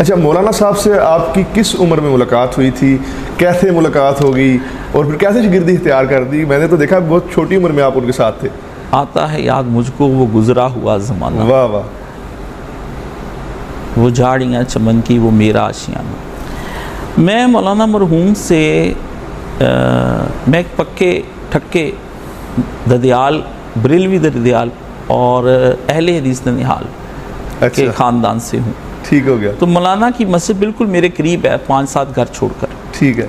अच्छा मौलाना साहब से आपकी किस उम्र में मुलाकात हुई थी? कैसे मुलाकात होगी और फिर कैसे शिगिर्दी इख्तियार कर दी? मैंने तो देखा बहुत छोटी उम्र में आप उनके साथ थे। आता है याद मुझको वो गुजरा हुआ ज़माना। वाह वाह। वो झाड़ियाँ चमन की वो मेरा आशियाना मैं मौलाना मरहूम से आ, मैं एक पक्के ठक्के ददियाल बरेलवी ददियाल और अहले हदीस ननिहाल के अच्छा ख़ानदान से हूँ। ठीक हो गया। तो मौलाना की मस्जिद बिल्कुल मेरे करीब है पाँच सात घर छोड़कर। ठीक है।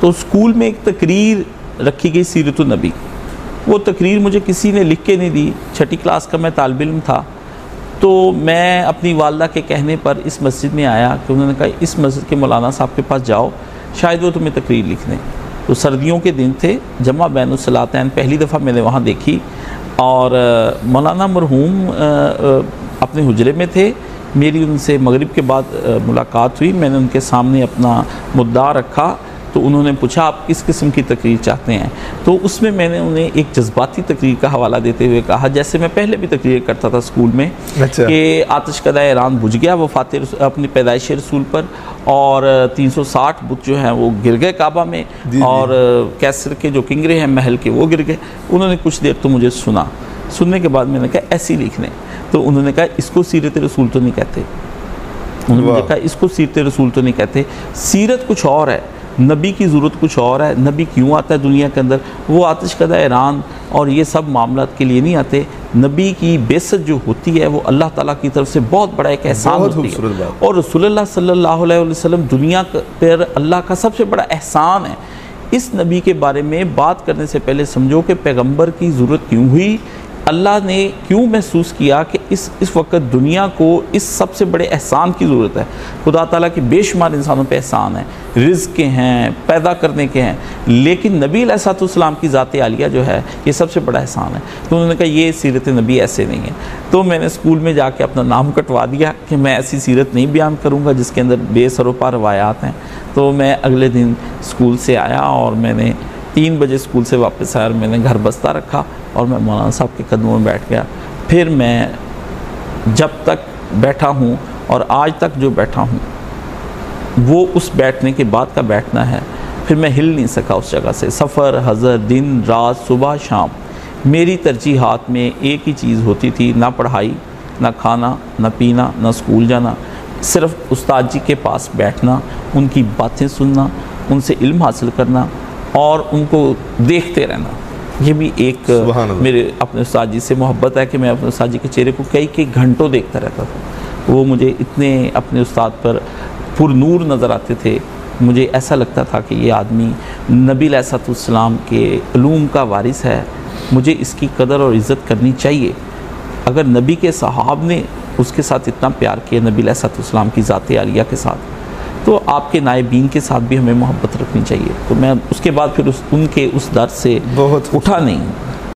तो स्कूल में एक तकरीर रखी गई सीरत नबी। वो तकरीर मुझे किसी ने लिख के नहीं दी। छठी क्लास का मैं तालब इल्म था। तो मैं अपनी वालदा के कहने पर इस मस्जिद में आया कि उन्होंने कहा इस मस्जिद के मौलाना साहब के पास जाओ शायद वो तुम्हें तकरीर लिख दें तो सर्दियों के दिन थे जमा बैन सलातैन पहली दफ़ा मैंने वहाँ देखी और मौलाना मरहूम अपने हुजरे में थे। मेरी उनसे मगरिब के बाद मुलाकात हुई मैंने उनके सामने अपना मुद्दा रखा तो उन्होंने पूछा आप किस किस्म की तकरीर चाहते हैं तो उसमें मैंने उन्हें एक जज्बाती तकरीर का हवाला देते हुए कहा जैसे मैं पहले भी तकरीर करता था स्कूल में अच्छा। कि आतिश कदा ईरान बुझ गया वो फातिर अपनी पैदाइश रसूल पर और 360 बुत जो हैं वो गिर गए काबा में। और कैसर के जो किंगरे हैं महल के वो गिर गए उन्होंने कुछ देर तो मुझे सुना सुनने के बाद मैंने कहा ऐसी लिखने। तो उन्होंने कहा इसको सीरत रसूल तो नहीं कहते। उन्होंने कहा इसको सीरत रसूल तो नहीं कहते। सीरत कुछ और है। नबी की ज़रूरत कुछ और है। नबी क्यों आता है दुनिया के अंदर? वो आतिश कदा ईरान और ये सब मामला के लिए नहीं आते। नबी की बेसत जो होती है वो अल्लाह ताला की तरफ़ से बहुत बड़ा एक एहसान होती है। और रसूलुल्लाह सल्लल्लाहु अलैहि वसल्लम दुनिया पर अल्लाह का सबसे बड़ा एहसान है। इस नबी के बारे में बात करने से पहले समझो कि पैगंबर की ज़रूरत क्यों हुई? अल्लाह ने क्यों महसूस किया कि इस इस वक्त दुनिया को इस सबसे बड़े एहसान की ज़रूरत है? खुदा ताला के बेशुमार इंसानों पे एहसान है। रिज के हैं, पैदा करने के हैं। लेकिन नबी सलाम की ज़ात आलिया जो है, ये सबसे बड़ा एहसान है। तो उन्होंने कहा, ये सीरत नबी ऐसे नहीं है। तो मैंने स्कूल में जाके अपना नाम कटवा दिया कि मैं ऐसी सीरत नहीं बयान करूँगा जिसके अंदर बेसरोपा रवायात हैं। तो मैं अगले दिन स्कूल से आया और मैंने तीन बजे स्कूल से वापस आया और मैंने घर बस्ता रखा और मैं मौलाना साहब के कदमों में बैठ गया। फिर मैं जब तक बैठा हूँ और आज तक जो बैठा हूँ, वो उस बैठने के बाद का बैठना है। फिर मैं हिल नहीं सका उस जगह से। सफ़र, हज़र, दिन, रात, सुबह, शाम, मेरी तरजीहत में एक ही चीज़ होती थी, ना पढ़ाई, ना खाना, ना पीना, ना स्कूल जाना। सिर्फ़ उस्ताद जी के पास बैठना, उनकी बातें सुनना, उनसे इल्म हासिल करना और उनको देखते रहना। ये भी एक मेरे अपने उस्ताद जी से मोहब्बत है कि मैं अपने उस्ताद जी के चेहरे को कई कई घंटों देखता रहता था। वो मुझे इतने अपने उस्ताद पर पुरनूर नज़र आते थे। मुझे ऐसा लगता था कि ये आदमी नबी सलाम के ूम का वारिस है। मुझे इसकी कदर और इज़्ज़त करनी चाहिए। अगर नबी के सहाब ने उसके साथ इतना प्यार किया नबी सलाम की ज़ात आलिया के साथ तो आपके नायबीन के साथ भी हमें मोहब्बत रखनी चाहिए। तो मैं उसके बाद फिर उस उनके उस दर से बहुत उठा नहीं।